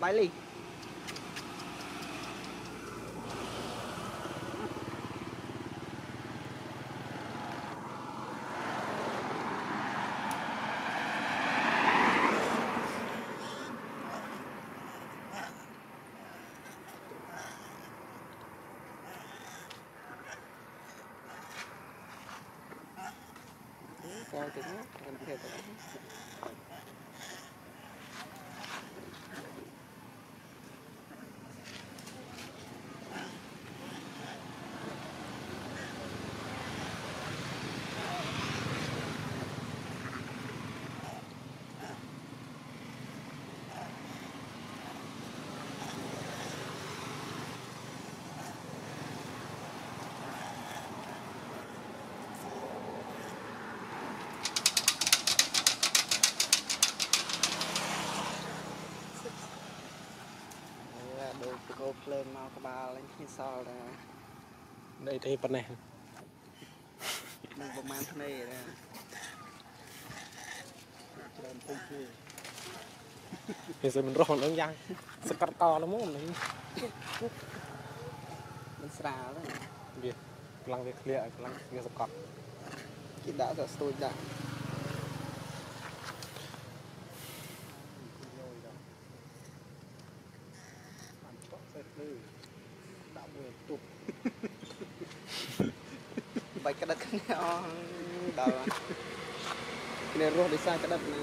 bãi lì coi tiếng làm theo ដូចទៅគោភ្លើងមកក្បាលវិញគ្មានសល់ដែរនៃទេប៉ុណ្ណេះនឹងប្រហែលថ្នេរដែរច្រើនពេកទេគេសិនមិនរស់នឹងយ៉ាងសកាត់តលមកនេះមិនស្រាលទេវាខ្លាំងវាឃ្លាឲ្យខ្លាំងវាសកាត់គេដាក់ទៅស្ទូចដាក់ ក្តិតគ្នាអស់ដល់គ្នារស់ដោយសារក្តិតណា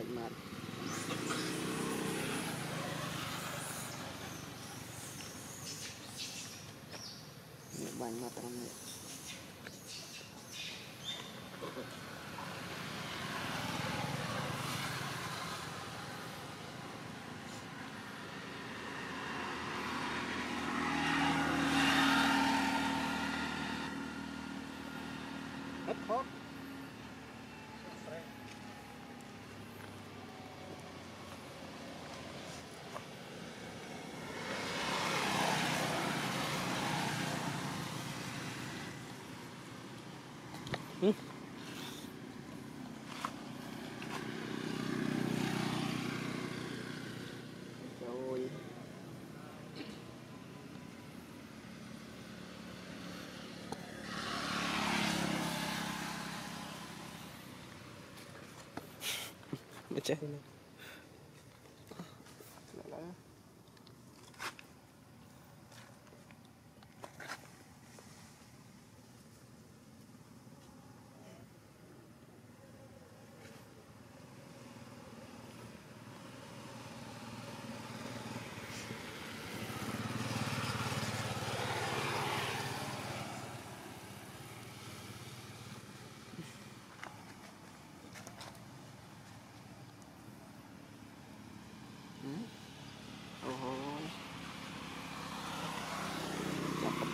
Ini banyak terang hết này ហិ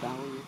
value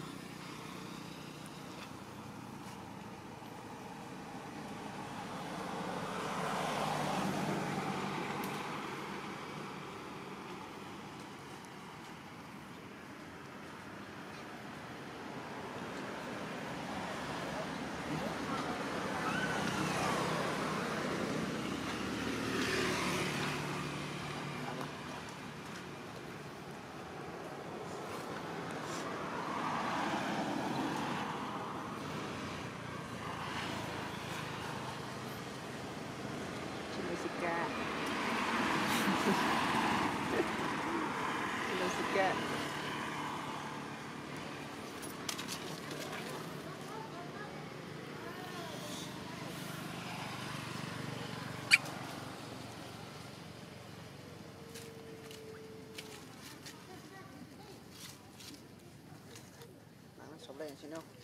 Đèn.